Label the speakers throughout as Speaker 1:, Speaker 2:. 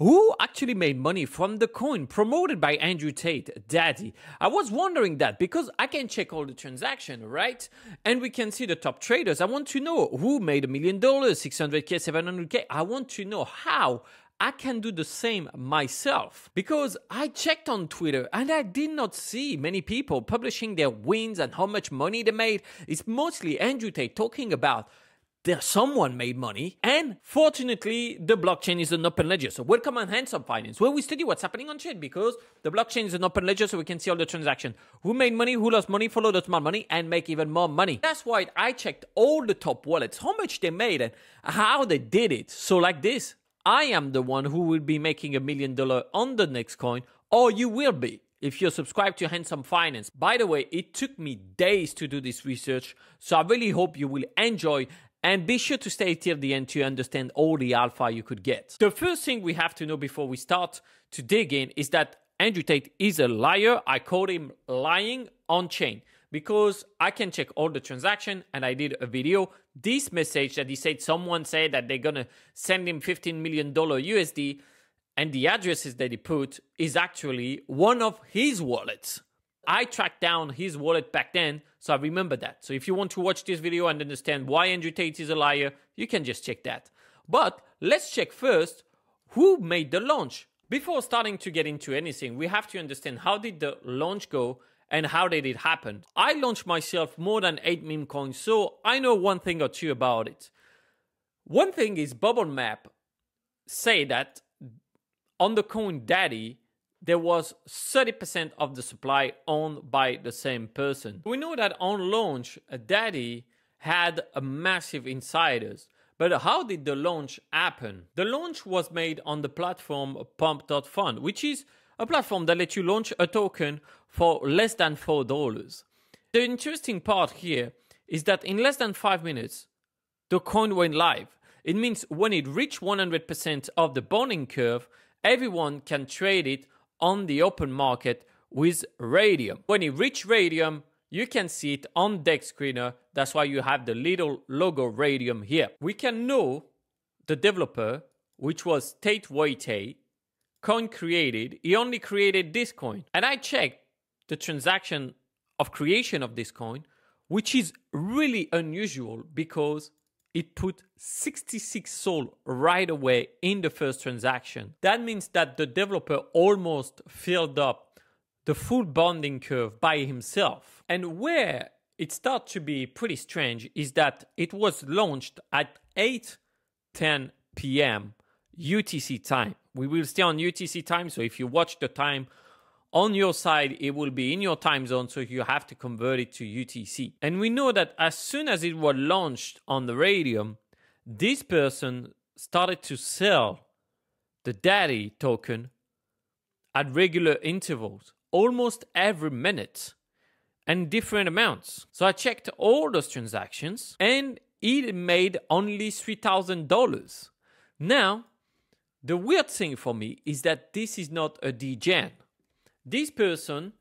Speaker 1: who actually made money from the coin promoted by Andrew Tate, Daddy. I was wondering that because I can check all the transaction, right? And we can see the top traders. I want to know who made a million dollars, 600k, 700k. I want to know how I can do the same myself because I checked on Twitter and I did not see many people publishing their wins and how much money they made. It's mostly Andrew Tate talking about there someone made money and fortunately the blockchain is an open ledger. So welcome on handsome finance. Where we study what's happening on chain because the blockchain is an open ledger so we can see all the transactions who made money who lost money follow the smart money and make even more money. That's why i checked all the top wallets how much they made and how they did it. So like this I am the one who will be making a million dollar on the next coin, or you will be if you're subscribed to Handsome Finance. By the way, it took me days to do this research, so I really hope you will enjoy and be sure to stay till the end to understand all the alpha you could get. The first thing we have to know before we start to dig in is that Andrew Tate is a liar. I call him lying on chain because I can check all the transaction and I did a video. This message that he said someone said that they're gonna send him 15 million dollar USD and the addresses that he put is actually one of his wallets. I tracked down his wallet back then, so I remember that. So if you want to watch this video and understand why Andrew Tate is a liar, you can just check that. But let's check first who made the launch. Before starting to get into anything, we have to understand how did the launch go and how did it happen. I launched myself more than 8 meme coins, so I know one thing or two about it. One thing is Bubble Map say that on the coin Daddy, there was 30% of the supply owned by the same person. We know that on launch, uh, Daddy had a massive insiders. But how did the launch happen? The launch was made on the platform Pump.fun, which is a platform that lets you launch a token for less than $4. The interesting part here is that in less than five minutes, the coin went live. It means when it reached 100% of the bonding curve, everyone can trade it on the open market with Raydium. When you reach Raydium, you can see it on DEX Screener. That's why you have the little logo Raydium here. We can know the developer, which was Tate Waite, coin created. He only created this coin. And I checked the transaction of creation of this coin, which is really unusual because it put 66 SOL right away in the first transaction. That means that the developer almost filled up the full bonding curve by himself. And where it starts to be pretty strange is that it was launched at 8:10 p.m. UTC time. We will stay on UTC time, so if you watch the time on your side, it will be in your time zone, so you have to convert it to UTC. And we know that as soon as it was launched on the Raydium, this person started to sell the daddy token at regular intervals, almost every minute, and different amounts. So I checked all those transactions and it made only $3,000. Now, the weird thing for me is that this is not a degen. This person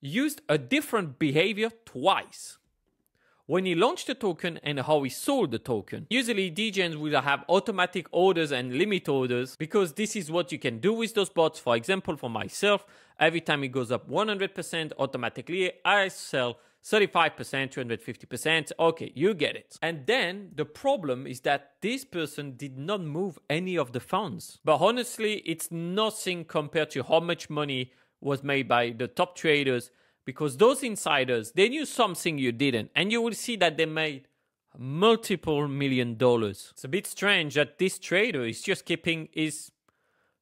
Speaker 1: used a different behavior twice. When he launched the token and how he sold the token. Usually degens will have automatic orders and limit orders because this is what you can do with those bots. For example, for myself, every time it goes up 100% automatically, I sell 35%, 250%. Okay, you get it. And then the problem is that this person did not move any of the funds. But honestly, it's nothing compared to how much money was made by the top traders because those insiders, they knew something you didn't. And you will see that they made multiple million dollars. It's a bit strange that this trader is just keeping his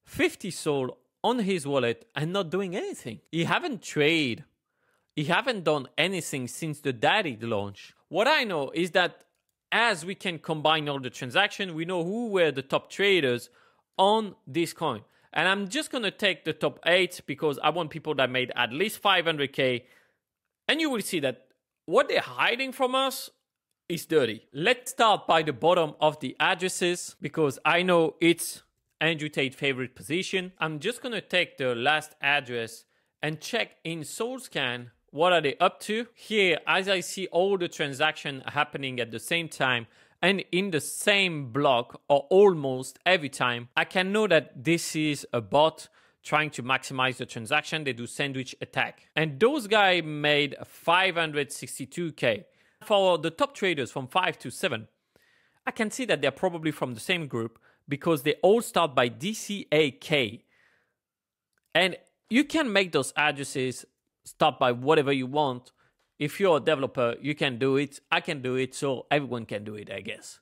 Speaker 1: 50 SOL on his wallet and not doing anything. He haven't traded he haven't done anything since the daddy launch. What I know is that as we can combine all the transactions, we know who were the top traders on this coin. And I'm just going to take the top eight because I want people that made at least 500K. And you will see that what they're hiding from us is dirty. Let's start by the bottom of the addresses because I know it's Andrew Tate favorite position. I'm just going to take the last address and check in SolScan what are they up to? Here, as I see all the transaction happening at the same time, and in the same block or almost every time, I can know that this is a bot trying to maximize the transaction. They do sandwich attack. And those guys made 562K. For the top traders from 5 to 7, I can see that they're probably from the same group because they all start by DCAK. And you can make those addresses start by whatever you want. If you're a developer, you can do it. I can do it. So everyone can do it, I guess.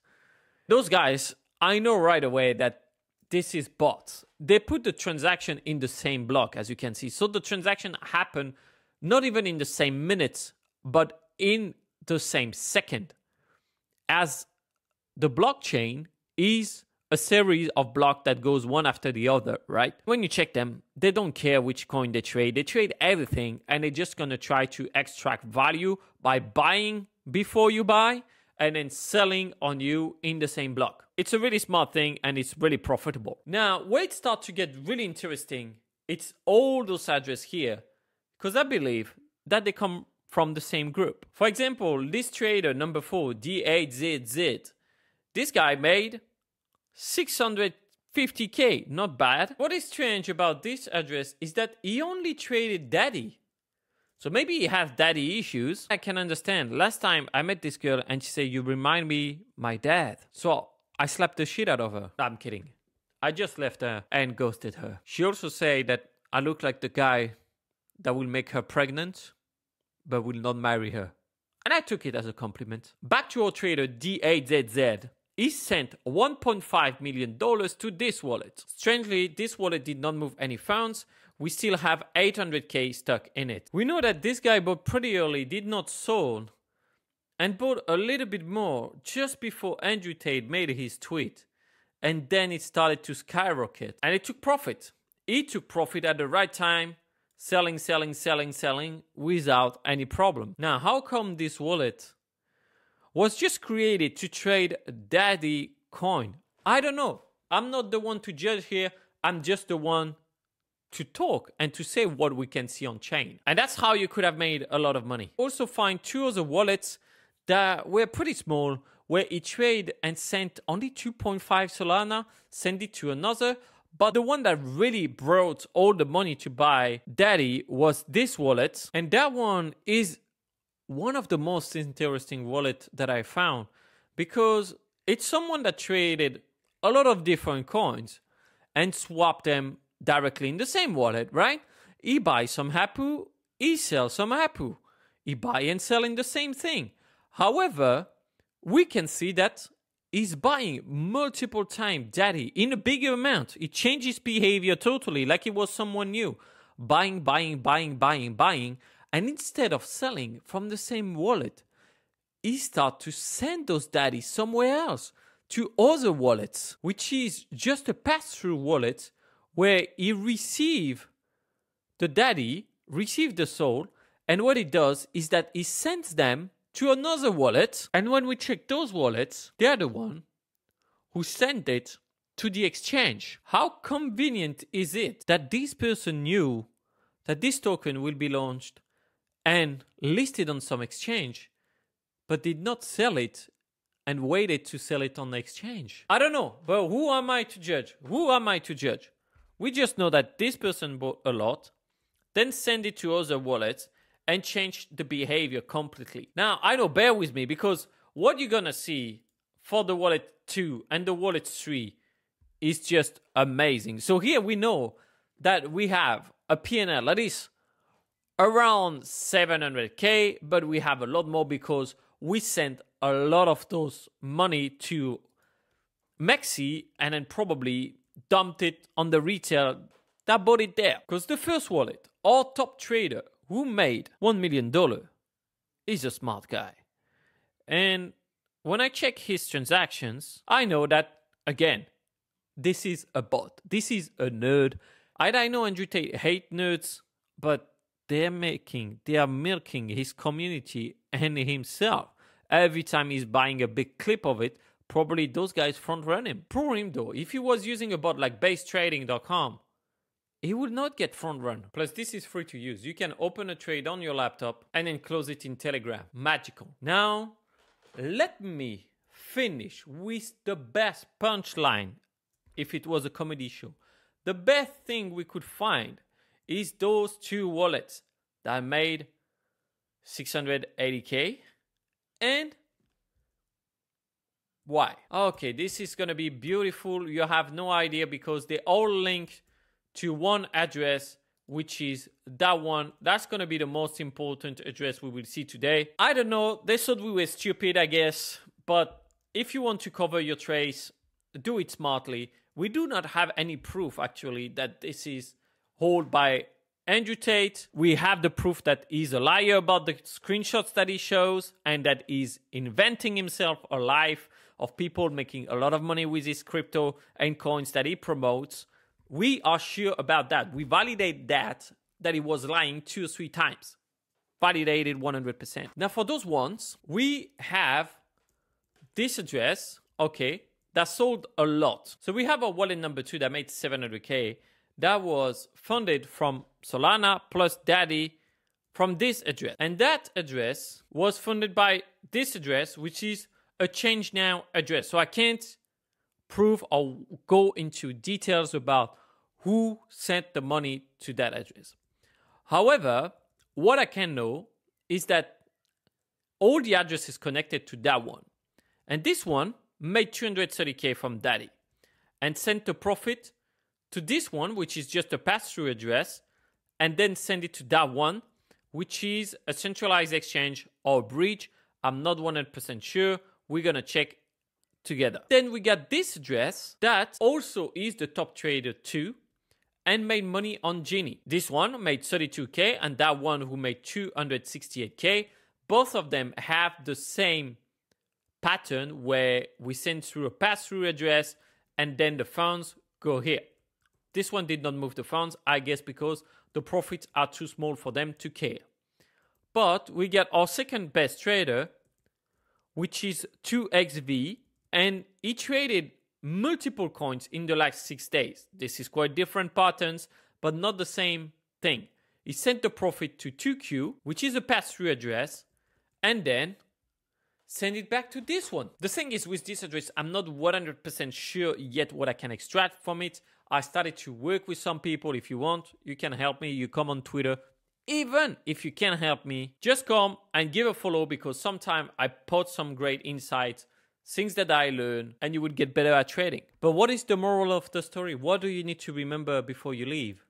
Speaker 1: Those guys, I know right away that this is bots. They put the transaction in the same block, as you can see. So the transaction happened not even in the same minutes, but in the same second. As the blockchain is a series of blocks that goes one after the other, right? When you check them, they don't care which coin they trade. They trade everything and they're just going to try to extract value by buying before you buy and then selling on you in the same block. It's a really smart thing and it's really profitable. Now, where it starts to get really interesting, it's all those addresses here because I believe that they come from the same group. For example, this trader number four, D8ZZ, this guy made 650k, not bad. What is strange about this address is that he only traded daddy. So maybe he has daddy issues. I can understand. Last time I met this girl and she said, You remind me my dad. So I slapped the shit out of her. I'm kidding. I just left her and ghosted her. She also said that I look like the guy that will make her pregnant but will not marry her. And I took it as a compliment. Back to our trader D8ZZ he sent $1.5 million to this wallet. Strangely, this wallet did not move any funds. We still have 800k stuck in it. We know that this guy bought pretty early, did not sold, and bought a little bit more just before Andrew Tate made his tweet. And then it started to skyrocket and it took profit. He took profit at the right time, selling, selling, selling, selling without any problem. Now, how come this wallet was just created to trade daddy coin. I don't know. I'm not the one to judge here. I'm just the one to talk and to say what we can see on chain. And that's how you could have made a lot of money. Also find two other wallets that were pretty small where he trade and sent only 2.5 Solana, send it to another. But the one that really brought all the money to buy Daddy was this wallet. And that one is one of the most interesting wallet that I found because it's someone that traded a lot of different coins and swapped them directly in the same wallet, right? He buys some Hapu, he sells some Hapu. He buy and sell in the same thing. However, we can see that he's buying multiple times daddy in a bigger amount. He changes behavior totally, like he was someone new. Buying, buying, buying, buying, buying. And instead of selling from the same wallet, he start to send those daddies somewhere else to other wallets, which is just a pass-through wallet where he receive the daddy, receive the SOL, and what it does is that he sends them to another wallet. And when we check those wallets, they are the one who sent it to the exchange. How convenient is it that this person knew that this token will be launched and listed on some exchange, but did not sell it and waited to sell it on the exchange. I don't know, but who am I to judge? Who am I to judge? We just know that this person bought a lot, then sent it to other wallets and changed the behavior completely. Now, I know, bear with me because what you're gonna see for the wallet 2 and the wallet 3 is just amazing. So here we know that we have a PNL that is around 700k, but we have a lot more because we sent a lot of those money to MEXC and then probably dumped it on the retail that bought it there. Because the first wallet, our top trader who made $1 million, is a smart guy. And when I check his transactions, I know that, again, this is a bot. This is a nerd. I, I know Andrew Tate hate nerds, but they're making, they are milking his community and himself. Every time he's buying a big clip of it, probably those guys front run him. Poor him though, if he was using a bot like basetrading.com, he would not get front run. Plus, this is free to use. You can open a trade on your laptop and then close it in Telegram. Magical. Now, let me finish with the best punchline if it was a comedy show. The best thing we could find is those two wallets that made 680k and why? Okay, this is gonna be beautiful. You have no idea because they all link to one address, which is that one. That's gonna be the most important address we will see today. I don't know. They thought we were stupid, I guess. But if you want to cover your trace, do it smartly. We do not have any proof actually that this is held by Andrew Tate. We have the proof that he's a liar about the screenshots that he shows and that he's inventing himself a life of people making a lot of money with his crypto and coins that he promotes. We are sure about that. We validate that, that he was lying two or three times. Validated 100%. Now, for those ones, we have this address, okay, that sold a lot. So we have a wallet number two that made 700K that was funded from Solana plus Daddy from this address. And that address was funded by this address, which is a ChangeNOW address. So I can't prove or go into details about who sent the money to that address. However, what I can know is that all the addresses connected to that one. And this one made 230k from Daddy and sent a profit to this one, which is just a pass through address, and then send it to that one, which is a centralized exchange or bridge. I'm not 100% sure. We're going to check together. Then we got this address that also is the top trader too and made money on Genie. This one made 32k and that one who made 268k. Both of them have the same pattern where we send through a pass through address and then the funds go here. This one did not move the funds, I guess because the profits are too small for them to care. But we get our second best trader, which is 2xv, and he traded multiple coins in the last six days. This is quite different patterns, but not the same thing. He sent the profit to 2q, which is a pass-through address, and then send it back to this one. The thing is with this address, I'm not 100% sure yet what I can extract from it. I started to work with some people. If you want, you can help me. You come on Twitter. Even if you can't help me, just come and give a follow because sometimes I post some great insights, things that I learn, and you would get better at trading. But what is the moral of the story? What do you need to remember before you leave?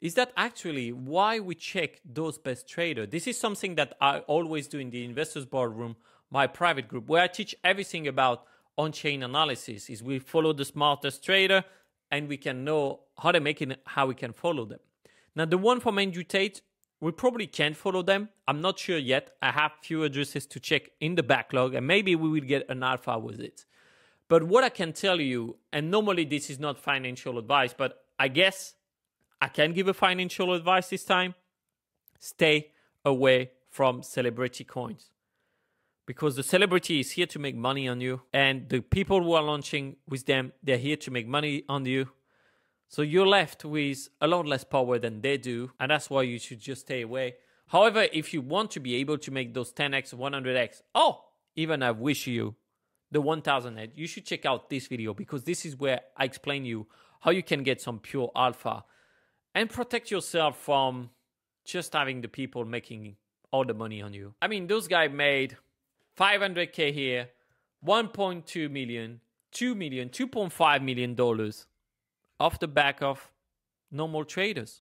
Speaker 1: Is that actually why we check those best traders? This is something that I always do in the investors boardroom, my private group, where I teach everything about on-chain analysis. Is we follow the smartest trader and we can know how they make it, how we can follow them. Now, the one from Andrew Tate, we probably can't follow them. I'm not sure yet. I have few addresses to check in the backlog, and maybe we will get an alpha with it. But what I can tell you, and normally this is not financial advice, but I guess I can give a financial advice this time. Stay away from celebrity coins because the celebrity is here to make money on you and the people who are launching with them they're here to make money on you. So you're left with a lot less power than they do and that's why you should just stay away. However if you want to be able to make those 10x 100x oh even i wish you the 1000x you should check out this video because this is where i explain you how you can get some pure alpha and protect yourself from just having the people making all the money on you. I mean those guys made 500k here, 1.2 million, 2 million, 2.5 million dollars off the back of normal traders.